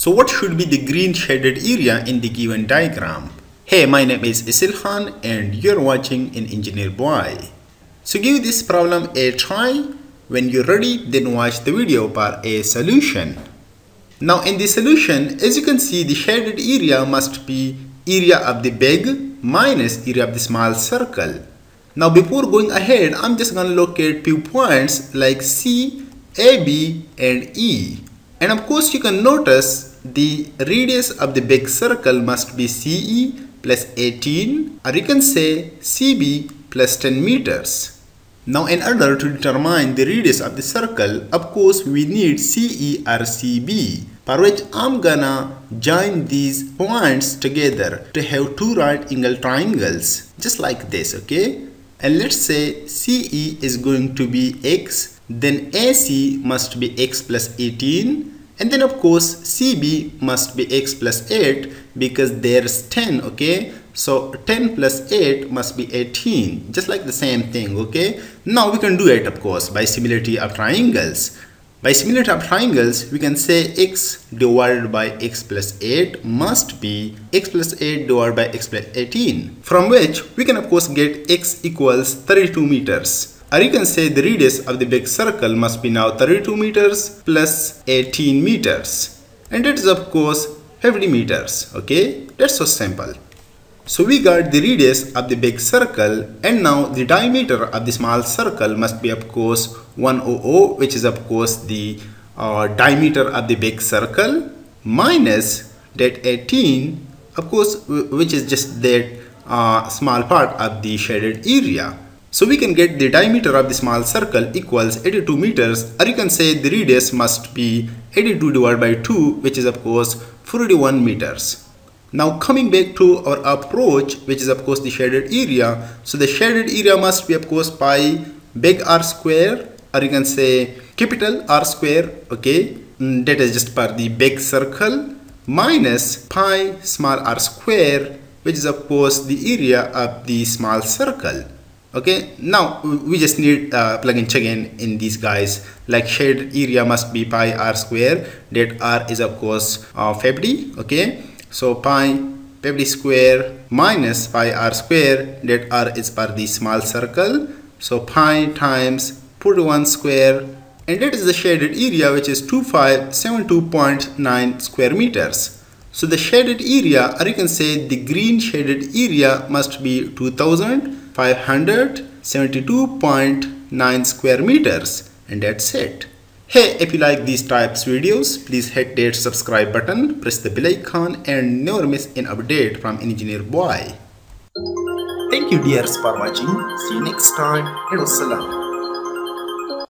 So what should be the green shaded area in the given diagram? Hey, my name is Isil Khan and you're watching an Engineer Boy. So give this problem a try. When you're ready, then watch the video for a solution. Now in the solution, as you can see, the shaded area must be area of the big minus area of the small circle. Now before going ahead, I'm just gonna locate few points like C, AB and E. And of course you can notice the radius of the big circle must be CE plus 18 or you can say CB plus 10 meters. Now in order to determine the radius of the circle, of course we need CE or CB for which I'm gonna join these points together to have two right angle triangles just like this okay and let's say CE is going to be X then AC must be X plus 18 and then of course CB must be X plus 8 because there's 10 okay so 10 plus 8 must be 18, just like the same thing, okay? Now we can do it, of course, by similarity of triangles. By similarity of triangles, we can say x divided by x plus 8 must be x plus 8 divided by x plus 18, from which we can of course get x equals 32 meters. Or you can say the radius of the big circle must be now 32 meters plus 18 meters. And it is of course 50 meters, okay? That's so simple. So we got the radius of the big circle and now the diameter of the small circle must be of course 100 which is of course the uh, diameter of the big circle minus that 18 of course which is just that uh, small part of the shaded area. So we can get the diameter of the small circle equals 82 meters or you can say the radius must be 82 divided by 2 which is of course 41 meters. Now coming back to our approach which is of course the shaded area. So the shaded area must be of course pi big R square or you can say capital R square okay mm, that is just for the big circle minus pi small r square which is of course the area of the small circle okay now we just need uh, plug in check in these guys like shaded area must be pi r square that r is of course uh, 50 okay so pi 50 square minus pi r square that r is for the small circle. So pi times 41 square and that is the shaded area which is 2572.9 square meters. So the shaded area or you can say the green shaded area must be 2572.9 square meters and that's it. Hey, if you like these types videos, please hit that subscribe button, press the bell icon and never miss an update from Engineer Boy. Thank you dears for watching. See you next time. Hello, salam.